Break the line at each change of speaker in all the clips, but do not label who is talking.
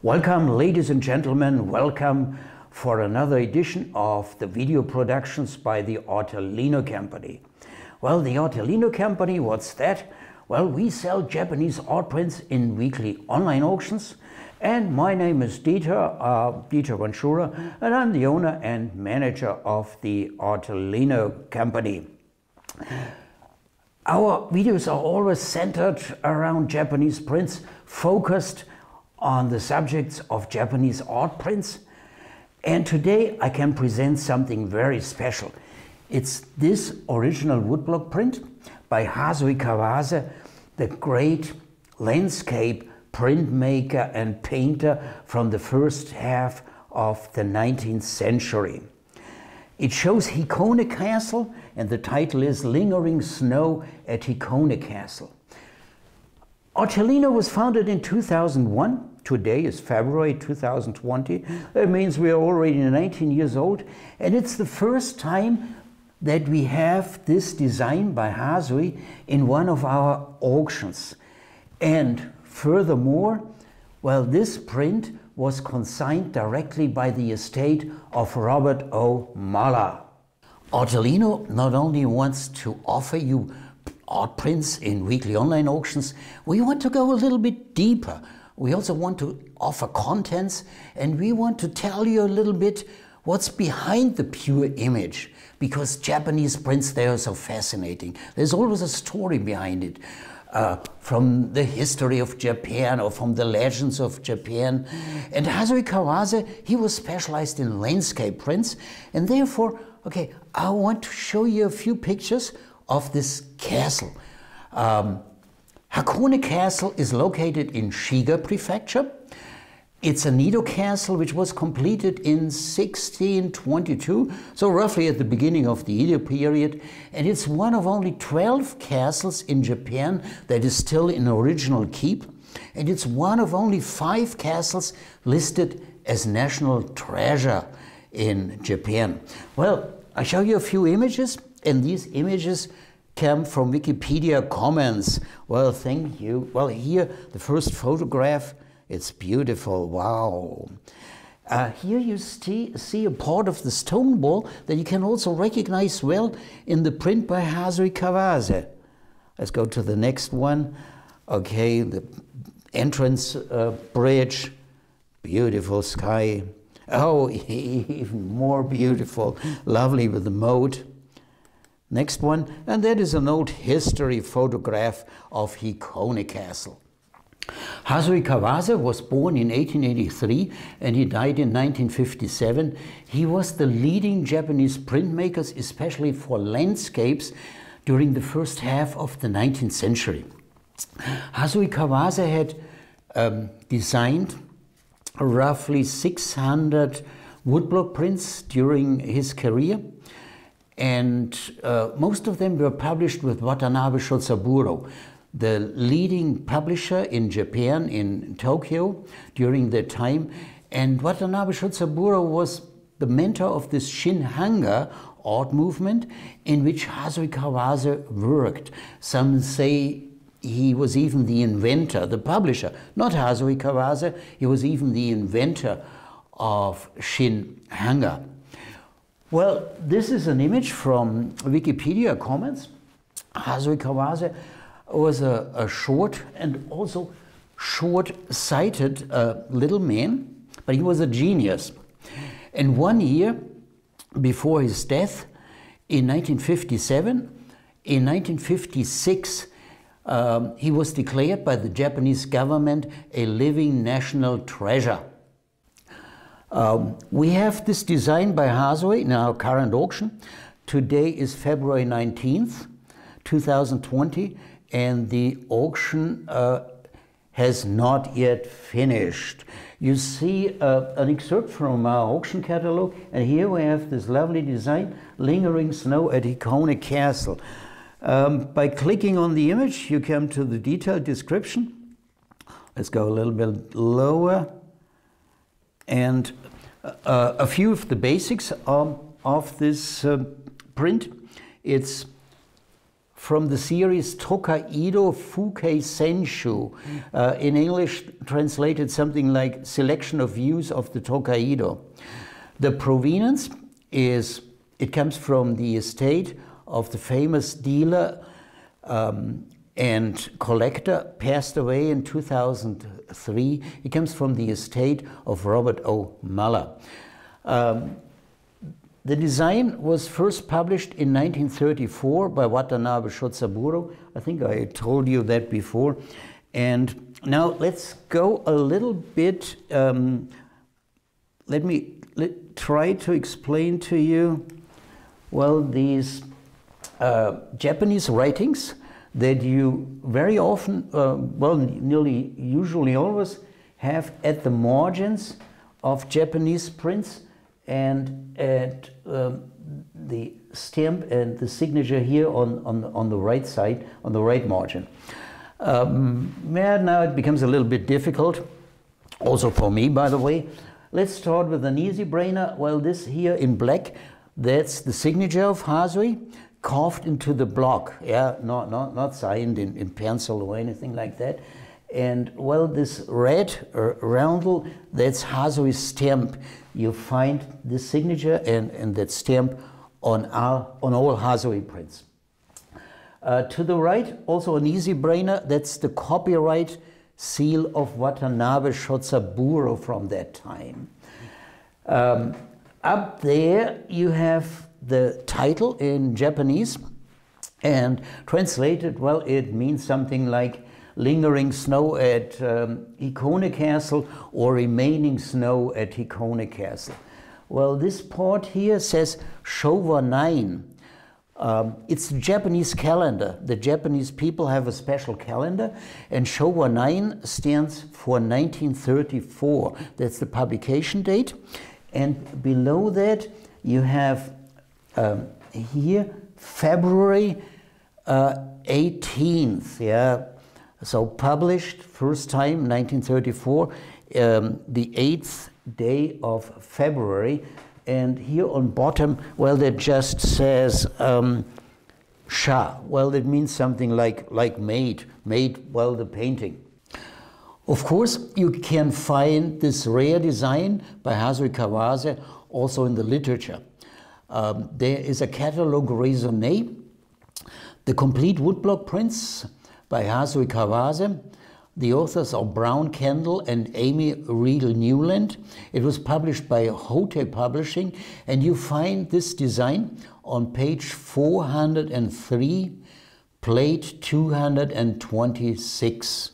Welcome, ladies and gentlemen. Welcome for another edition of the video productions by the Artelino Company. Well, the Artelino Company, what's that? Well, we sell Japanese art prints in weekly online auctions. And my name is Dieter, uh, Dieter Wanczura, and I'm the owner and manager of the Artelino Company. Our videos are always centered around Japanese prints, focused on the subjects of Japanese art prints. And today I can present something very special. It's this original woodblock print by Hasui Kawase, the great landscape printmaker and painter from the first half of the 19th century. It shows Hikone Castle and the title is Lingering Snow at Hikone Castle. Artelino was founded in 2001. Today is February 2020. That means we are already 19 years old. And it's the first time that we have this design by Hasui in one of our auctions. And furthermore, well, this print was consigned directly by the estate of Robert O. Muller. Artelino not only wants to offer you art prints in weekly online auctions, we want to go a little bit deeper. We also want to offer contents and we want to tell you a little bit what's behind the pure image because Japanese prints, they are so fascinating. There's always a story behind it. Uh, from the history of Japan or from the legends of Japan. And Hasui Kawase, he was specialized in landscape prints, and therefore, okay, I want to show you a few pictures of this castle. Um, Hikone Castle is located in Shiga Prefecture. It's a Nido castle which was completed in 1622, so roughly at the beginning of the Edo period, and it's one of only 12 castles in Japan that is still in original keep, and it's one of only five castles listed as national treasure in Japan. Well, I show you a few images, and these images come from Wikimedia Commons. Well, thank you. Well, here, the first photograph, it's beautiful, wow. Uh, here you see, see a part of the stone wall that you can also recognize well in the print by Hasui Kawase. Let's go to the next one. Okay, the entrance uh, bridge, beautiful sky. Oh, even more beautiful, lovely with the moat. Next one, and that is an old history photograph of Hikone Castle. Hasui Kawase was born in 1883 and he died in 1957. He was the leading Japanese printmakers, especially for landscapes, during the first half of the 19th century. Hasui Kawase had um, designed roughly 600 woodblock prints during his career and uh, most of them were published with Watanabe Shozaburo, the leading publisher in Japan, in Tokyo, during that time. And Watanabe Shozaburo was the mentor of this Shin-Hanga art movement in which Hasui Kawase worked. Some say he was even the inventor, the publisher, not Hasui Kawase, he was even the inventor of Shin-Hanga. Well, this is an image from Wikimedia Commons. Hasui Kawase was a, a short and also short-sighted uh, little man, but he was a genius. And one year before his death, in 1957, in 1956, um, he was declared by the Japanese government a living national treasure. Um, we have this design by Hasui in our current auction. Today is February 19th, 2020, and the auction uh, has not yet finished. You see uh, an excerpt from our auction catalog, and here we have this lovely design, Lingering Snow at Hikone Castle. Um, by clicking on the image, you come to the detailed description. Let's go a little bit lower and uh, a few of the basics um, of this uh, print. It's from the series Tokaido Fukei Senshu. Uh, in English, translated something like Selection of Views of the Tokaido. The provenance is, it comes from the estate of the famous dealer um, and collector, passed away in 2003. It comes from the estate of Robert O. Muller. Um, the design was first published in 1934 by Watanabe Shozaburo. I think I told you that before. And now let's go a little bit. Um, let me let, try to explain to you, well, these uh, Japanese writings that you very often, uh, well, nearly usually always have at the margins of Japanese prints and at um, the stamp and the signature here on, on, on the right side, on the right margin. Um, yeah, now it becomes a little bit difficult, also for me, by the way. Let's start with an easy brainer. Well, this here in black, that's the signature of Hasui, carved into the block, yeah, not, not, not signed in, in pencil or anything like that. And well, this red uh, roundel, that's Hasui's stamp. You find this signature and, and that stamp on, our, on all Hasui prints. Uh, to the right, also an easy brainer, that's the copyright seal of Watanabe Shozaburo from that time. Um, up there you have the title in Japanese and translated, well, it means something like lingering snow at um, Hikone Castle or remaining snow at Hikone Castle. Well, this part here says Showa 9. Um, it's the Japanese calendar. The Japanese people have a special calendar, and Showa 9 stands for 1934. That's the publication date. And below that, you have um, here February uh, 18th. Yeah, so published first time 1934, um, the eighth day of February, and here on bottom, well, that just says um, Sha. Well, it means something like like made, made well the painting. Of course, you can find this rare design by Hasui Kawase also in the literature. Um, there is a catalogue raisonné, the complete woodblock prints by Hasui Kawase. The authors are Brown Kendall and Amy Reigle Newland. It was published by Hotei Publishing, and you find this design on page 403, plate 226.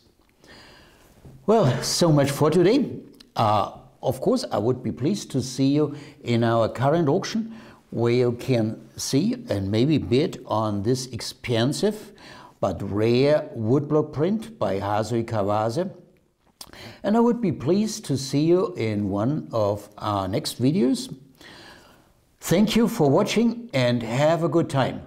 Well, so much for today. Uh, of course, I would be pleased to see you in our current auction where you can see and maybe bid on this expensive but rare woodblock print by Hasui Kawase. And I would be pleased to see you in one of our next videos. Thank you for watching and have a good time.